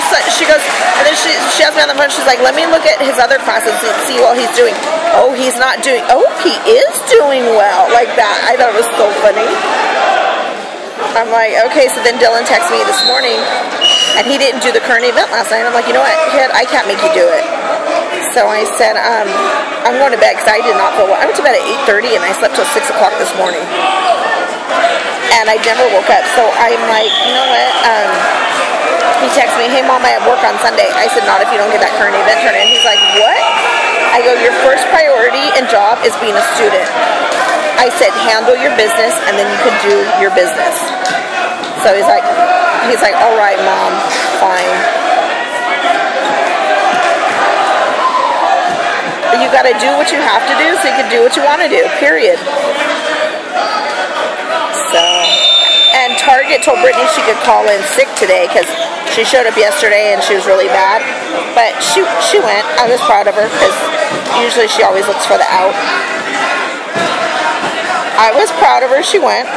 just she goes, and then she she asked me on the phone. She's like, let me look at his other classes and see what he's doing. Oh, he's not doing. Oh, he is doing well, like that. I thought it was so funny. I'm like, okay. So then Dylan texted me this morning, and he didn't do the current event last night. I'm like, you know what, kid, I can't make you do it. So I said, um, I'm going to bed because I did not feel well. I went to bed at 8:30 and I slept till six o'clock this morning, and I never woke up. So I'm like, you know what? Um, he texts me, hey mom, I have work on Sunday. I said, not if you don't get that current event turned in. He's like, what? I go, your first priority and job is being a student. I said, handle your business and then you can do your business. So he's like, he's like, all right, mom, fine. But you got to do what you have to do so you can do what you want to do, period. So, and Target told Brittany she could call in sick today because she showed up yesterday and she was really bad. But she, she went. I was proud of her because usually she always looks for the out. I was proud of her. She went.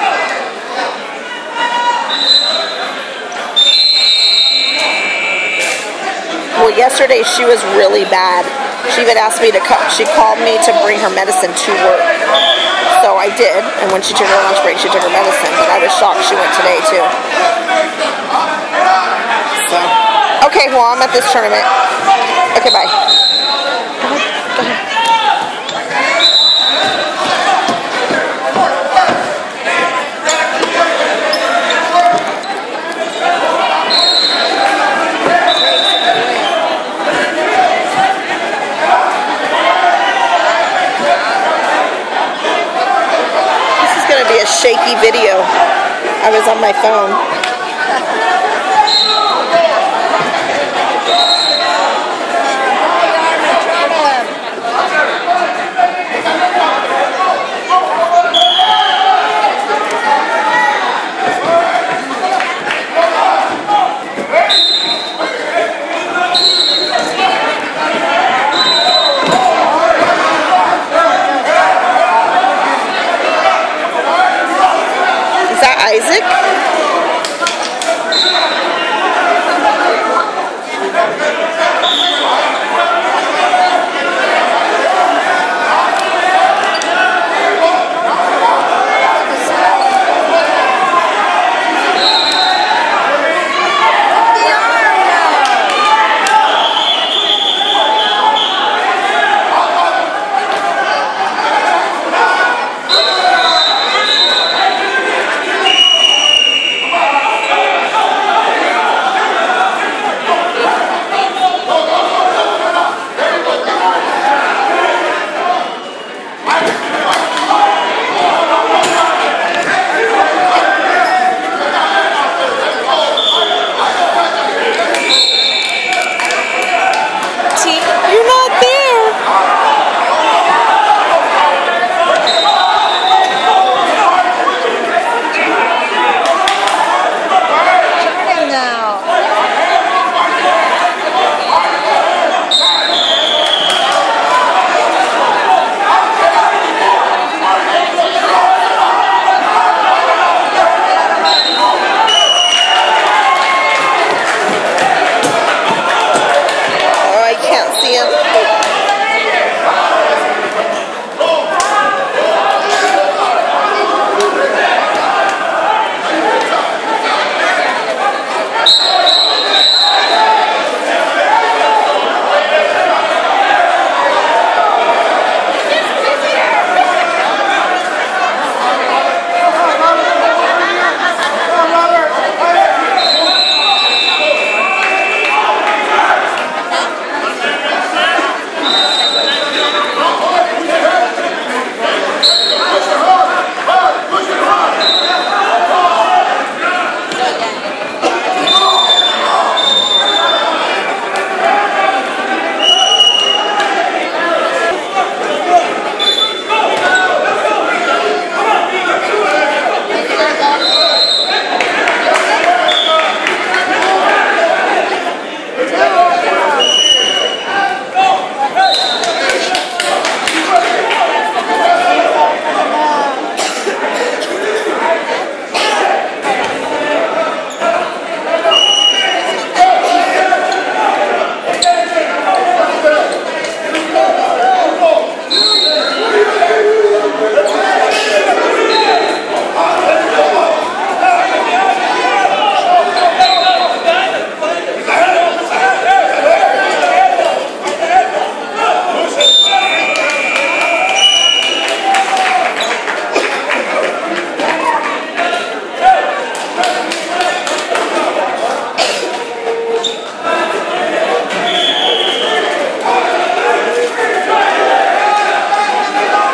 Well, yesterday she was really bad. She even asked me to come. She called me to bring her medicine to work. So I did. And when she took her lunch break, she took her medicine. But I was shocked she went today, too. Okay, well, I'm at this tournament. Okay, bye. This is going to be a shaky video. I was on my phone. Isaac?